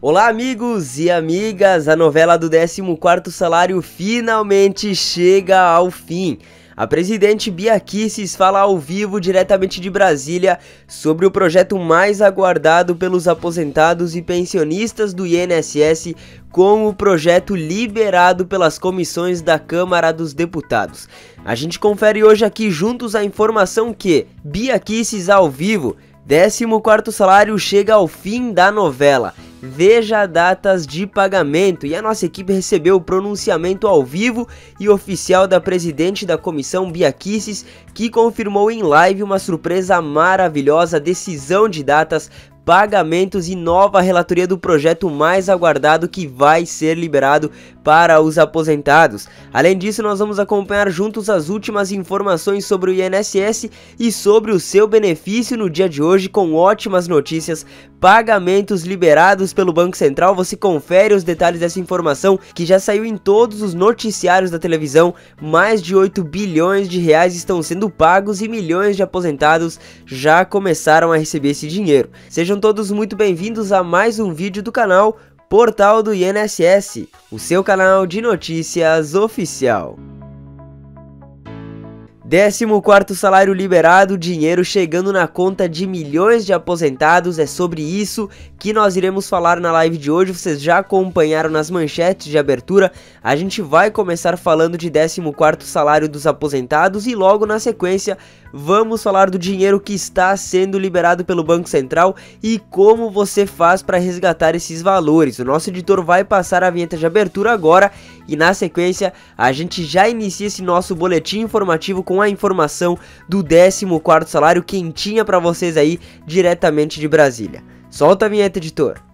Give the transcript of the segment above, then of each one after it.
Olá, amigos e amigas! A novela do 14º salário finalmente chega ao fim. A presidente Bia Kicis fala ao vivo diretamente de Brasília sobre o projeto mais aguardado pelos aposentados e pensionistas do INSS com o projeto liberado pelas comissões da Câmara dos Deputados. A gente confere hoje aqui juntos a informação que Bia Kicis ao vivo, 14º salário chega ao fim da novela veja datas de pagamento. E a nossa equipe recebeu o pronunciamento ao vivo e oficial da presidente da comissão, Bia Kisses, que confirmou em live uma surpresa maravilhosa decisão de datas pagamentos e nova relatoria do projeto mais aguardado que vai ser liberado para os aposentados. Além disso, nós vamos acompanhar juntos as últimas informações sobre o INSS e sobre o seu benefício no dia de hoje com ótimas notícias, pagamentos liberados pelo Banco Central. Você confere os detalhes dessa informação que já saiu em todos os noticiários da televisão. Mais de 8 bilhões de reais estão sendo pagos e milhões de aposentados já começaram a receber esse dinheiro. Sejam Sejam todos muito bem-vindos a mais um vídeo do canal Portal do INSS, o seu canal de notícias oficial. 14 salário liberado, dinheiro chegando na conta de milhões de aposentados, é sobre isso que nós iremos falar na live de hoje. Vocês já acompanharam nas manchetes de abertura. A gente vai começar falando de 14 salário dos aposentados e logo na sequência vamos falar do dinheiro que está sendo liberado pelo Banco Central e como você faz para resgatar esses valores. O nosso editor vai passar a vinheta de abertura agora e na sequência a gente já inicia esse nosso boletim informativo com a informação do 14º salário quentinha para vocês aí diretamente de Brasília. Solta a vinheta, editor.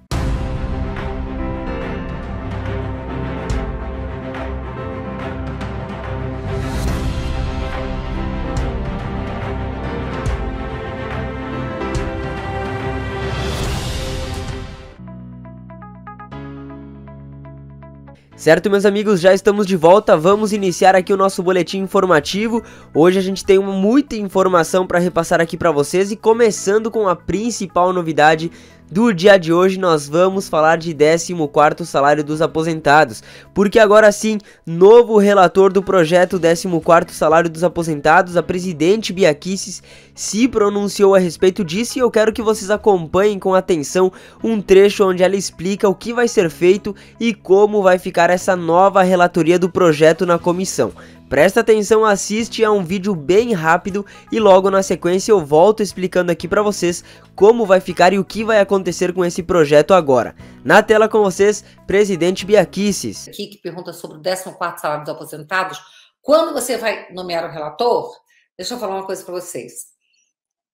Certo, meus amigos, já estamos de volta. Vamos iniciar aqui o nosso boletim informativo. Hoje a gente tem muita informação para repassar aqui para vocês e começando com a principal novidade do dia de hoje nós vamos falar de 14º salário dos aposentados, porque agora sim, novo relator do projeto 14º salário dos aposentados, a presidente Bia Kicis, se pronunciou a respeito disso e eu quero que vocês acompanhem com atenção um trecho onde ela explica o que vai ser feito e como vai ficar essa nova relatoria do projeto na comissão. Presta atenção, assiste a um vídeo bem rápido e logo na sequência eu volto explicando aqui para vocês como vai ficar e o que vai acontecer com esse projeto agora. Na tela com vocês, presidente Biaquices. Aqui que pergunta sobre o 14º salário dos aposentados. Quando você vai nomear o relator, deixa eu falar uma coisa para vocês.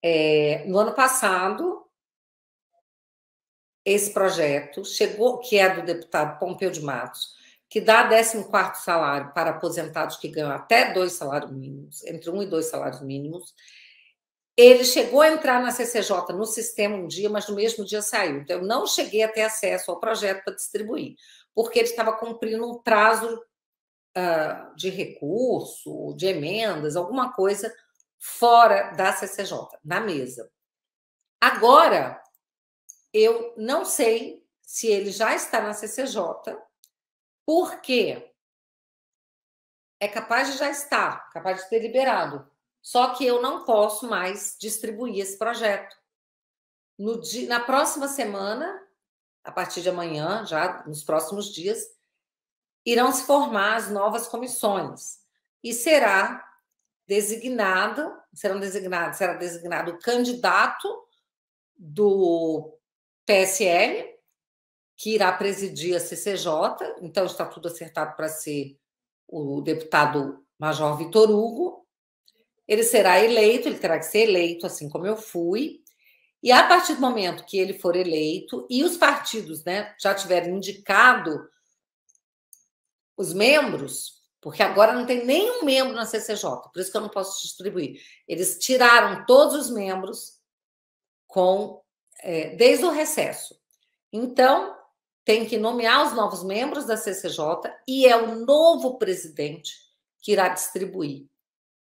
É, no ano passado, esse projeto chegou, que é do deputado Pompeu de Matos, que dá 14 salário para aposentados que ganham até dois salários mínimos, entre um e dois salários mínimos. Ele chegou a entrar na CCJ no sistema um dia, mas no mesmo dia saiu. Então, eu não cheguei a ter acesso ao projeto para distribuir, porque ele estava cumprindo um prazo uh, de recurso, de emendas, alguma coisa fora da CCJ, na mesa. Agora, eu não sei se ele já está na CCJ por quê? É capaz de já estar, capaz de ter liberado. Só que eu não posso mais distribuir esse projeto. No dia, na próxima semana, a partir de amanhã, já nos próximos dias, irão se formar as novas comissões e será designado, serão designados, será designado o candidato do PSL que irá presidir a CCJ, então está tudo acertado para ser o deputado Major Vitor Hugo. Ele será eleito, ele terá que ser eleito, assim como eu fui. E a partir do momento que ele for eleito e os partidos né, já tiverem indicado os membros, porque agora não tem nenhum membro na CCJ, por isso que eu não posso distribuir. Eles tiraram todos os membros com é, desde o recesso. Então, tem que nomear os novos membros da CCJ e é o novo presidente que irá distribuir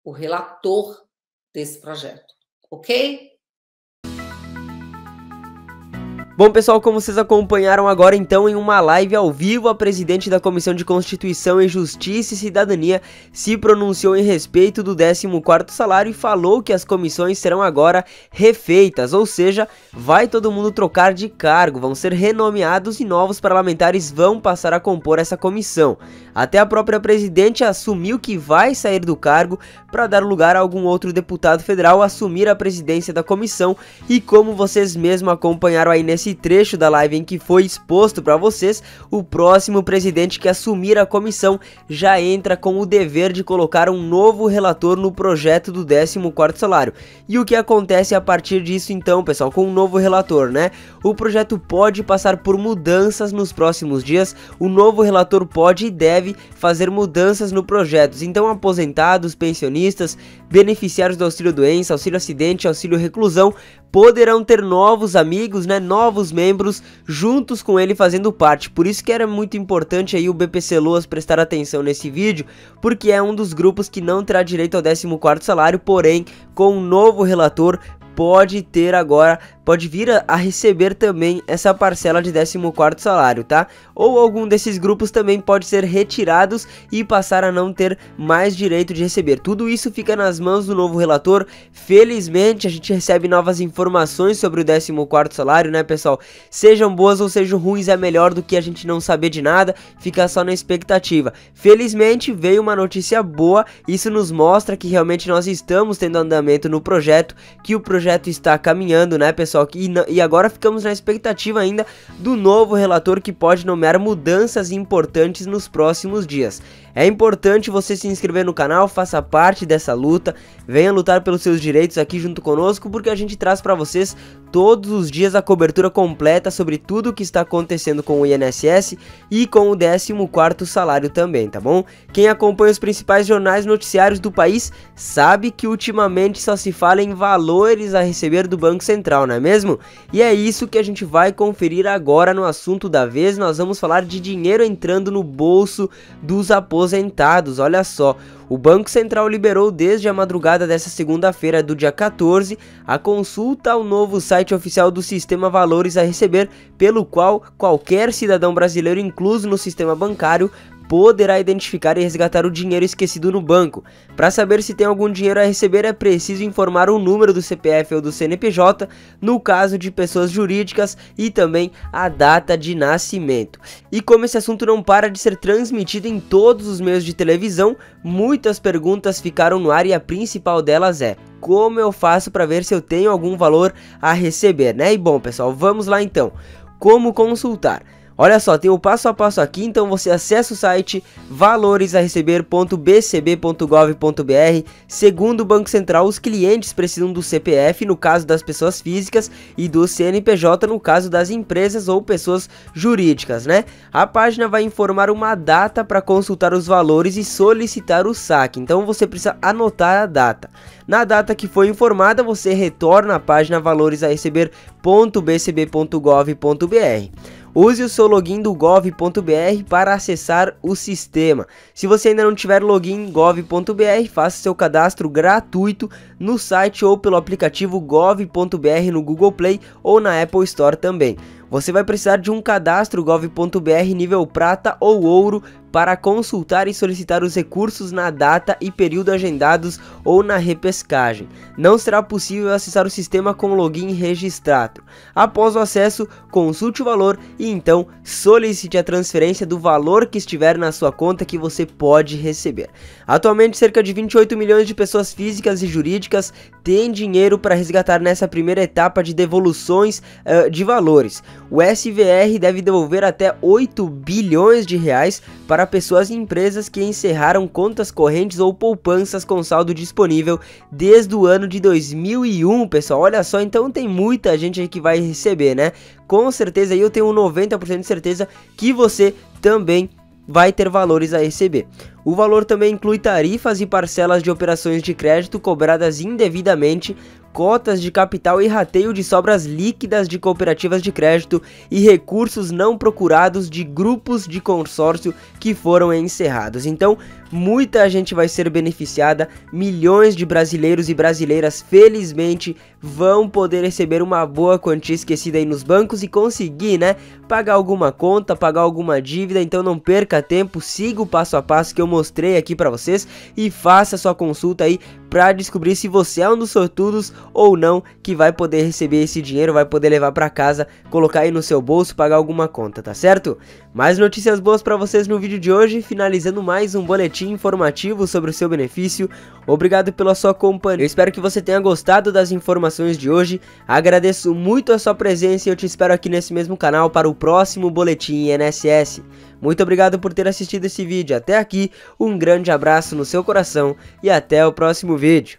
o relator desse projeto, ok? Bom, pessoal, como vocês acompanharam agora então em uma live ao vivo, a presidente da Comissão de Constituição e Justiça e Cidadania se pronunciou em respeito do 14º salário e falou que as comissões serão agora refeitas, ou seja, vai todo mundo trocar de cargo, vão ser renomeados e novos parlamentares vão passar a compor essa comissão. Até a própria presidente assumiu que vai sair do cargo para dar lugar a algum outro deputado federal assumir a presidência da comissão e como vocês mesmos acompanharam aí nesse trecho da live em que foi exposto para vocês, o próximo presidente que assumir a comissão já entra com o dever de colocar um novo relator no projeto do 14º salário. E o que acontece a partir disso então, pessoal, com um novo relator, né? O projeto pode passar por mudanças nos próximos dias, o novo relator pode e deve fazer mudanças no projeto. Então, aposentados, pensionistas, beneficiários do auxílio doença, auxílio acidente, auxílio reclusão poderão ter novos amigos, né, novos membros juntos com ele fazendo parte. Por isso que era muito importante aí o BPC Loas prestar atenção nesse vídeo, porque é um dos grupos que não terá direito ao 14º salário, porém com um novo relator pode ter agora pode vir a, a receber também essa parcela de 14º salário, tá? Ou algum desses grupos também pode ser retirados e passar a não ter mais direito de receber. Tudo isso fica nas mãos do novo relator. Felizmente a gente recebe novas informações sobre o 14º salário, né, pessoal? Sejam boas ou sejam ruins, é melhor do que a gente não saber de nada, ficar só na expectativa. Felizmente veio uma notícia boa, isso nos mostra que realmente nós estamos tendo andamento no projeto, que o projeto está caminhando, né, pessoal? Que e agora ficamos na expectativa ainda do novo relator que pode nomear mudanças importantes nos próximos dias. É importante você se inscrever no canal, faça parte dessa luta, venha lutar pelos seus direitos aqui junto conosco, porque a gente traz para vocês todos os dias a cobertura completa sobre tudo o que está acontecendo com o INSS e com o 14º salário também, tá bom? Quem acompanha os principais jornais noticiários do país sabe que ultimamente só se fala em valores a receber do Banco Central, não é mesmo? E é isso que a gente vai conferir agora no assunto da vez, nós vamos falar de dinheiro entrando no bolso dos aposentados aposentados. Olha só, o Banco Central liberou desde a madrugada dessa segunda-feira do dia 14 a consulta ao novo site oficial do Sistema Valores a Receber, pelo qual qualquer cidadão brasileiro incluso no sistema bancário poderá identificar e resgatar o dinheiro esquecido no banco. Para saber se tem algum dinheiro a receber, é preciso informar o número do CPF ou do CNPJ, no caso de pessoas jurídicas, e também a data de nascimento. E como esse assunto não para de ser transmitido em todos os meios de televisão, muitas perguntas ficaram no ar e a principal delas é: como eu faço para ver se eu tenho algum valor a receber, né? E bom, pessoal, vamos lá então. Como consultar? Olha só, tem o passo a passo aqui, então você acessa o site valoresareceber.bcb.gov.br. Segundo o Banco Central, os clientes precisam do CPF no caso das pessoas físicas e do CNPJ no caso das empresas ou pessoas jurídicas, né? A página vai informar uma data para consultar os valores e solicitar o saque. Então você precisa anotar a data. Na data que foi informada, você retorna à página valoresareceber.bcb.gov.br. Use o seu login do gov.br para acessar o sistema. Se você ainda não tiver login gov.br, faça seu cadastro gratuito no site ou pelo aplicativo gov.br no Google Play ou na Apple Store também. Você vai precisar de um cadastro gov.br nível prata ou ouro para consultar e solicitar os recursos na data e período agendados ou na repescagem. Não será possível acessar o sistema com login registrado. Após o acesso, consulte o valor e então solicite a transferência do valor que estiver na sua conta que você pode receber. Atualmente, cerca de 28 milhões de pessoas físicas e jurídicas têm dinheiro para resgatar nessa primeira etapa de devoluções uh, de valores. O SVR deve devolver até 8 bilhões de reais para pessoas e empresas que encerraram contas correntes ou poupanças com saldo disponível desde o ano de 2001, pessoal. Olha só, então tem muita gente aí que vai receber, né? Com certeza eu tenho 90% de certeza que você também vai ter valores a receber. O valor também inclui tarifas e parcelas de operações de crédito cobradas indevidamente cotas de capital e rateio de sobras líquidas de cooperativas de crédito e recursos não procurados de grupos de consórcio que foram encerrados. Então, muita gente vai ser beneficiada, milhões de brasileiros e brasileiras felizmente vão poder receber uma boa quantia esquecida aí nos bancos e conseguir, né, pagar alguma conta, pagar alguma dívida. Então não perca tempo, siga o passo a passo que eu mostrei aqui para vocês e faça sua consulta aí para descobrir se você é um dos sortudos ou não que vai poder receber esse dinheiro, vai poder levar para casa, colocar aí no seu bolso, pagar alguma conta, tá certo? Mais notícias boas para vocês no vídeo de hoje, finalizando mais um boletim informativo sobre o seu benefício. Obrigado pela sua companhia. Eu espero que você tenha gostado das informações de hoje. Agradeço muito a sua presença e eu te espero aqui nesse mesmo canal para o próximo boletim INSS. Muito obrigado por ter assistido esse vídeo até aqui, um grande abraço no seu coração e até o próximo vídeo.